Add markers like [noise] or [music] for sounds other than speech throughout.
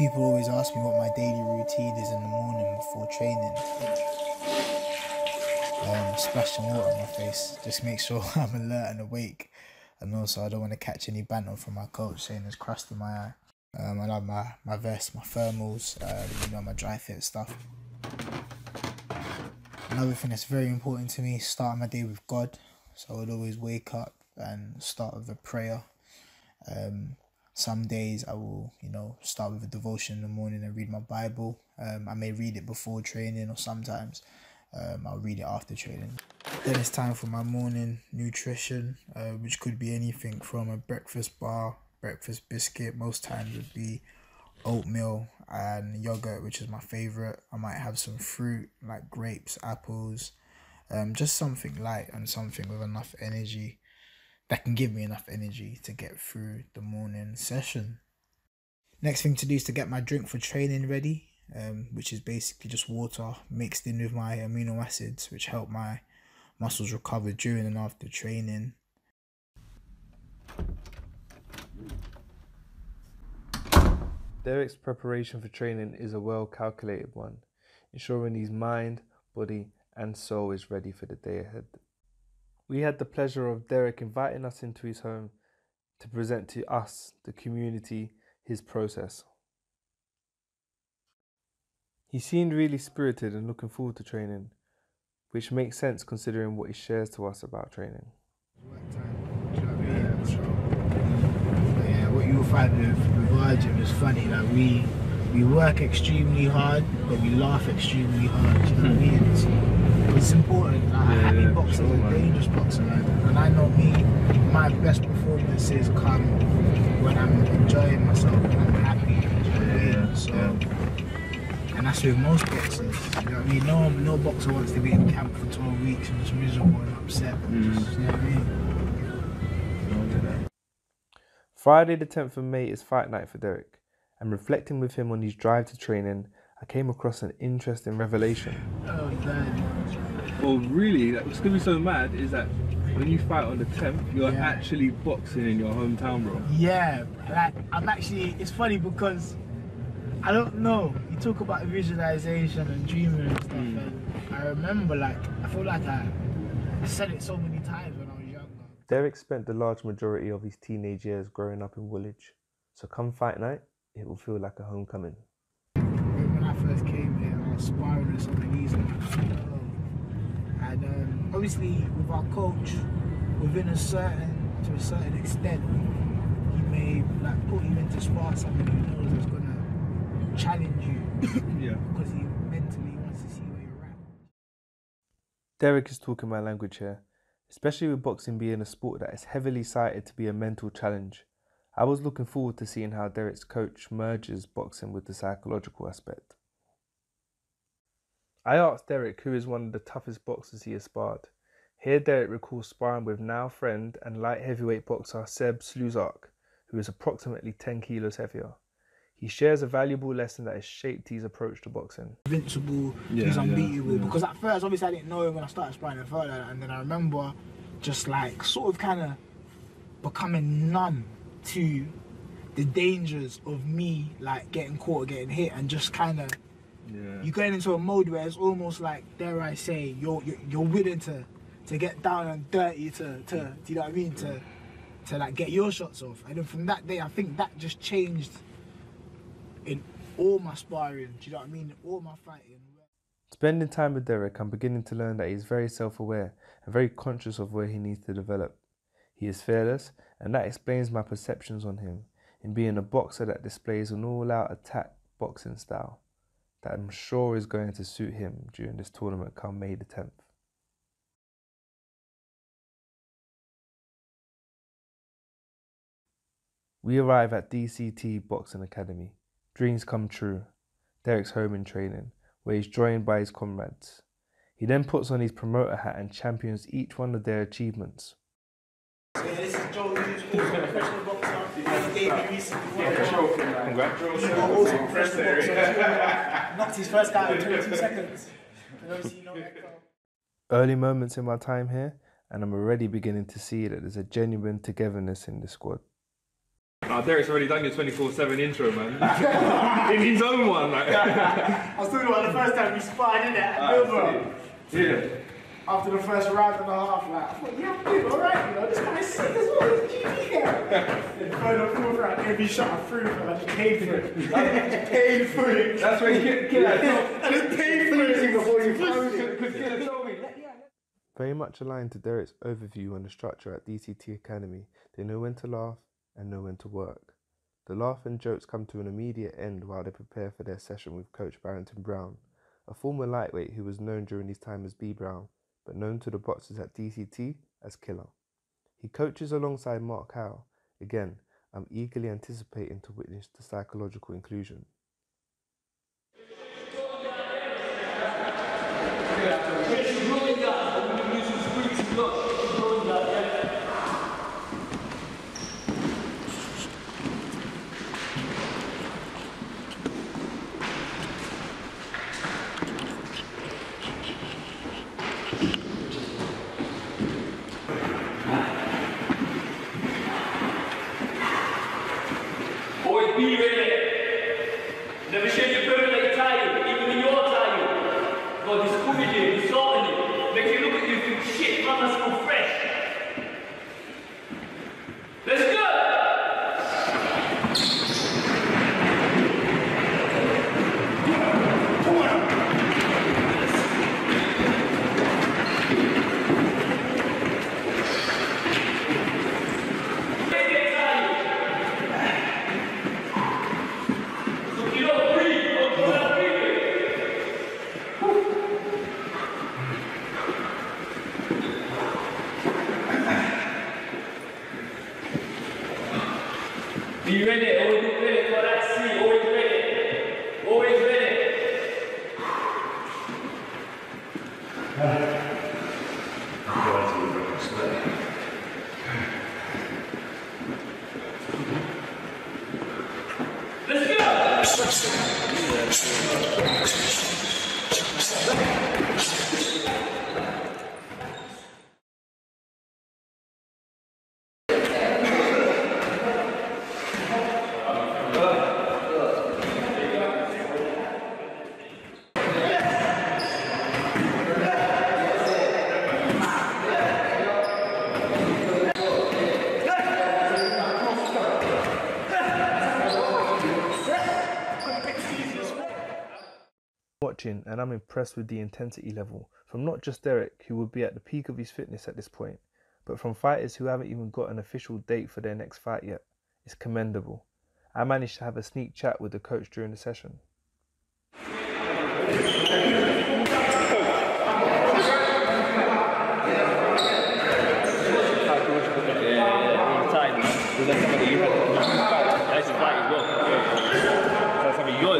people always ask me what my daily routine is in the morning before training. Um, splashing water on my face just make sure [laughs] I'm alert and awake, and also I don't want to catch any banter from my coach saying there's crust in my eye. Um, I love my my vest, my thermals, um, you know my dry fit stuff. Another thing that's very important to me is starting my day with God. So I would always wake up and start with a prayer. Um, some days I will, you know, start with a devotion in the morning and read my Bible. Um, I may read it before training or sometimes um, I'll read it after training. Then it's time for my morning nutrition, uh, which could be anything from a breakfast bar, breakfast biscuit. Most times would be oatmeal and yogurt, which is my favorite. I might have some fruit like grapes, apples, um, just something light and something with enough energy that can give me enough energy to get through the morning session. Next thing to do is to get my drink for training ready, um, which is basically just water mixed in with my amino acids, which help my muscles recover during and after training. Derrick's preparation for training is a well calculated one, ensuring his mind, body, and soul is ready for the day ahead. We had the pleasure of Derrick inviting us into his home to present to us, the community, his process. He seemed really spirited and looking forward to training, which makes sense considering what he shares to us about training. yeah, what you'll find with, with our funny. Like we we work extremely hard, but we laugh extremely hard. Do you know what I mean? It's, it's important. Like, a Yeah, happy yeah, boxer sure, is a man. dangerous boxer, man. And I know me, my best performances come when I'm enjoying myself and I'm happy. Do you know what I mean? Yeah, So. yeah. And that's with most boxers. You know what I mean? No, no boxer wants to be in camp for 12 weeks and just miserable and upset. And just, you know what I mean? Friday, the 10th of May, is fight night for Derrick, and reflecting with him on his drive to training, I came across an interesting revelation. Oh, man. Well, really, like, what's gonna be so mad is that when you fight on the 10th, you're Yeah. actually boxing in your hometown, bro. Yeah, like I'm actually. It's funny because I don't know. You talk about visualization and dreaming and stuff, hmm. and I remember like I feel like I said it so many times when I was younger. Derrick spent the large majority of his teenage years growing up in Woolwich, so come fight night, it will feel like a homecoming. When I first came here, I was sparring with some of these guys, and um, obviously with our coach, within a certain to a certain extent, he may like put you into spar somebody who knows is gonna challenge you [laughs] Yeah. because he mentally wants to see where you're at. Derrick is talking my language here, especially with boxing being a sport that is heavily cited to be a mental challenge. I was looking forward to seeing how Derrick's coach merges boxing with the psychological aspect. I asked Derrick who is one of the toughest boxers he has sparred. Here, Derrick recalls sparring with now friend and light heavyweight boxer Seb Sluzak, who is approximately 10 kilos heavier. He shares a valuable lesson that has shaped his approach to boxing. invincible, Yeah, he's unbeatable. yeah. Because at first, obviously, I didn't know him when I started sparring. I felt and then I remember just like sort of kind of becoming numb to the dangers of me like getting caught or getting hit, and just kind of Yeah. you going into a mode where it's almost like dare I say you're you're, you're willing to to get down and dirty to to do you know what I mean to to like get your shots off. And then from that day, I think that just changed in all my sparring. Do you know what I mean? All my fighting. Spending time with Derrick, I'm beginning to learn that he's very self aware and very conscious of where he needs to develop. He is fearless, and that explains my perceptions on him in being a boxer that displays an all out attack boxing style that I'm sure is going to suit him during this tournament come May the 10th. We arrive at DCT Boxing Academy. Dreams come true. Derrick's home in training, where he's joined by his comrades. He then puts on his promoter hat and champions each one of their achievements. This is Joe Williams, professional boxer. He gave me recently. Congratulations. Also professional boxer. Knocked his first guy in 22 seconds. And obviously, you know, Echo. Early moments in my time here, and I'm already beginning to see that there's a genuine togetherness in the squad. Nah, Derrick's already done your 24-7 intro, man. [laughs] In his own one, like. [laughs] I was talking about the first time we sparred in it at Millborough. yeah. After the first round and a half, like, I thought, yeah, I'm doing alright, you know, this guy's sick as well, he's GD here. Then third and fourth round, every shot I threw, I just paid for it. [laughs] I [laughs] just paid for it. That's when you get killer. I just paid for it before you found it. Because killer told me. Very much aligned to Derrick's overview on the structure at DCT Academy, they know when to laugh and know when to work. The laugh and jokes come to an immediate end while they prepare for their session with Coach Barrington Brown, a former lightweight who was known during his time as B Brown, but known to the boxers at DCT as Killer. He coaches alongside Mark Howe. Again, I'm eagerly anticipating to witness the psychological inclusion. Always be ready. Never shake your bird like you're tired, even when you're tired. God is cooking you, He's salting you, makes you look at you and think, shit, man, that's so fresh. Let's go! Get tired. So you don't breathe, don't go out breathing. Be ready, always be ready for that sea, always ready. Always ready. Let's go! Watching and I'm impressed with the intensity level from not just Derrick, who would be at the peak of his fitness at this point, but from fighters who haven't even got an official date for their next fight yet. It's commendable. I managed to have a sneak chat with the coach during the session.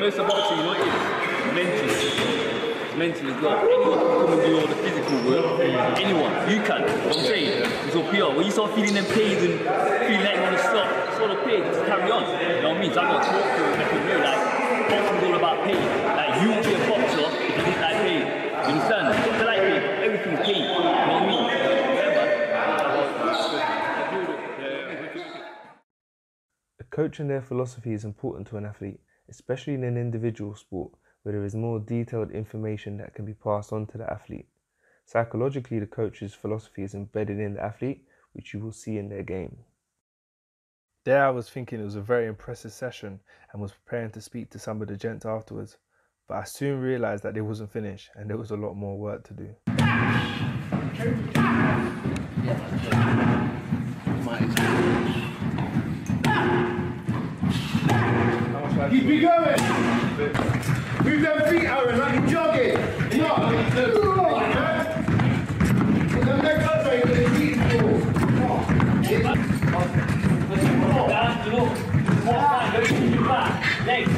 Most of boxing, you know what it is? Mental. Mental as well. Anyone can come and do all the physical work. Anyone. You can. I'm saying. It's all pure. When you start feeling them pains and feeling like you want to stop, it's all the pain. Just carry on. You know what I mean? So I'm going to talk to you like real. Like, boxing's all about pain. Like, you won't be a boxer if you didn't like pain. You understand? Don't like pain. Everything's pain. You know what I mean? Whatever. A coach and their philosophy is important to an athlete, especially in an individual sport where there is more detailed information that can be passed on to the athlete. Psychologically, the coach's philosophy is embedded in the athlete, which you will see in their game. There, I was thinking it was a very impressive session and was preparing to speak to some of the gents afterwards, but I soon realised that it wasn't finished and there was a lot more work to do. Keep it going. Move them feet, Aaron, like you're jogging. Come. Come man. Put them legs up, mate, with the feet forward. Come on. Down, look. Walk back, don't your back. Legs.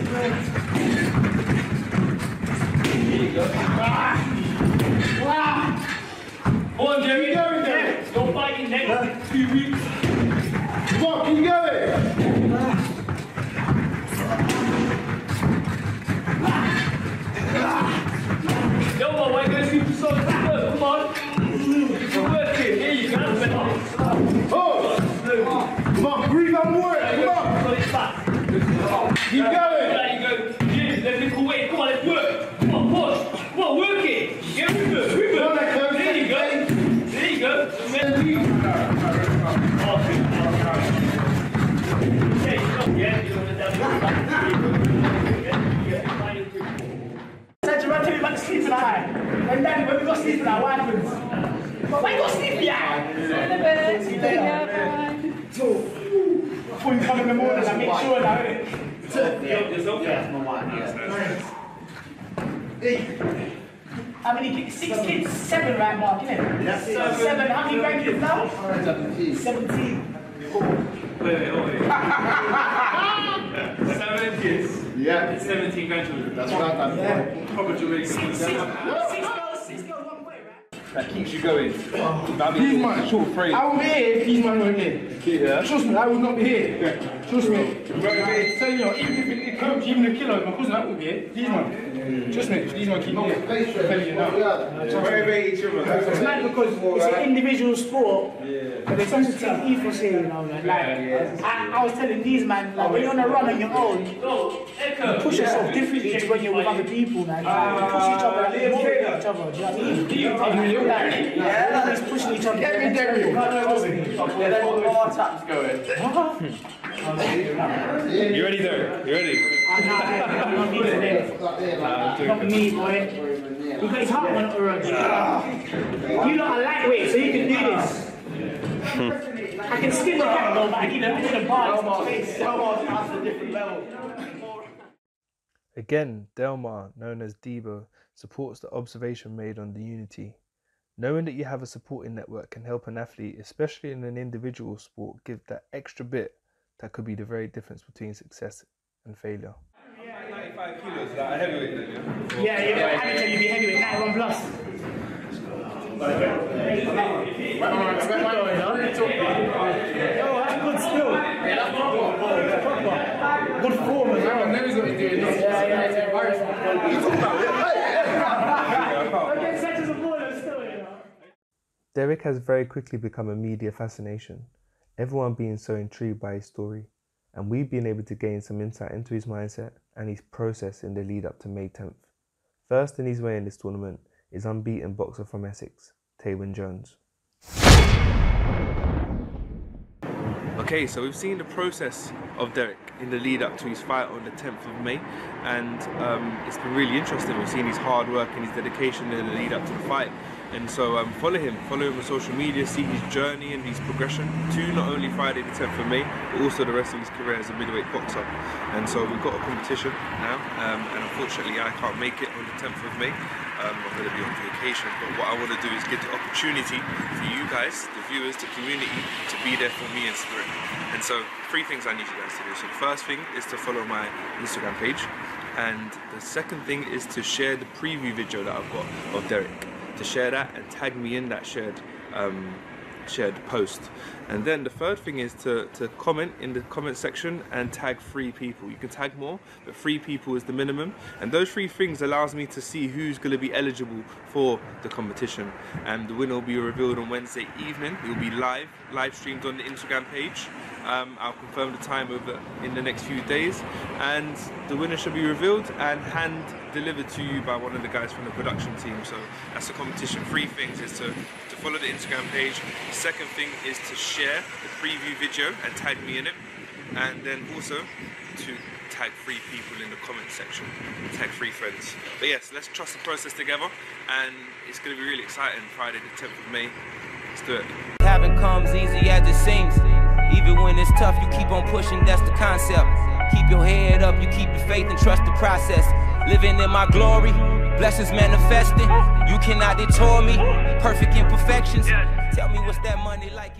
Here you go. Go on, Jerry. Keep going, Jerry. Don't fight in next Come on, breathe and work. Come on. Keep going. Yeah, let's make a. Come on, let's work. Come on, push. Come on, work it. Get with it. With Come on, let's go. it. There you go. There you go. You go. Yeah, you know, that's Said you run to me about sleeping eye. When when we go sleeping eye, what happens? But why you go sleeping before you come in the morning, I make sure that How many kids? Six kids, seven right, Mark, innit? So seven, how many grandkids now? Seventeen. Seventeen. Wait, wait, wait. Seven kids. Yeah. 17 grandchildren. That's what I've done. Probably really Six, good. six, six girls, six That keeps you going. Oh. Be man. a short phrase. I will be here if these men weren't here. Yeah. Trust me, I will not be here. Trust me. I'm you, even if it comes, even the killer, my cousin, I will be here. These men. Trust me, these men keep me here. I'm telling you now. It's mad because it's an individual sport, but there's such a team ethos here, you know. Like, I, I was telling these man, like when you're on a run on your own, you push yourself differently to when you're with other people, man. Like, you push each other, like, you motivate each other. Do you know what I mean? Like, yeah, everybody's pushing each other. Get me, Derry. You ready there? You ready? Not me today. Not me, boy. You got his heart on it already. You lot are lightweight, so you can do this. I can spin the cat though, but I need a, I need a bar in his face. Again, Delmar, known as Debo, supports the observation made on the unity. Knowing that you have a supporting network can help an athlete, especially in an individual sport, give that extra bit that could be the very difference between success and failure. 95 kilos, like a heavyweight yeah? Yeah, yeah, I can tell you be heavyweight, 91 plus. Yo, that's good still. Yeah, that's proper. Proper. Good form as well. Yeah, yeah, yeah. You talk about it. Such as a baller still, you know. Derrick has very quickly become a media fascination, everyone being so intrigued by his story, and we've been able to gain some insight into his mindset and his process in the lead up to May 10th. First in his way in this tournament is unbeaten boxer from Essex, Taywin Jones. Okay, so we've seen the process of Derrick in the lead up to his fight on the 10th of May, and um, it's been really interesting. We've seen his hard work and his dedication in the lead up to the fight, and so um, follow him, follow him on social media, see his journey and his progression to not only Friday the 10th of May, but also the rest of his career as a middleweight boxer. And so we've got a competition now, um, and unfortunately I can't make it on the 10th of May. Um, I'm going to be on vacation, but what I want to do is give the opportunity for you guys, the viewers, the community, to be there for me in spirit. And so, three things I need you guys to do. So, the first thing is to follow my Instagram page, and the second thing is to share the preview video that I've got of Derrick. To share that and tag me in that shared um, shared post. And then the third thing is to, to comment in the comment section and tag three people. You can tag more, but three people is the minimum. And those three things allows me to see who's going to be eligible for the competition. And the winner will be revealed on Wednesday evening. It will be live, live streamed on the Instagram page. Um, I'll confirm the time over in the next few days, and the winner should be revealed and hand delivered to you by one of the guys from the production team. So that's the competition. Three things is to, to follow the Instagram page. Second thing is to share the preview video and tag me in it, and then also to tag three people in the comment section, tag three friends. But yes, let's trust the process together, and it's going to be really exciting. Friday the 10th of May. Let's do it. Having comes easy as it seems. Even when it's tough, you keep on pushing, that's the concept. Keep your head up, you keep your faith and trust the process. Living in my glory, blessings manifesting. You cannot detour me, perfect imperfections. Tell me what's that money like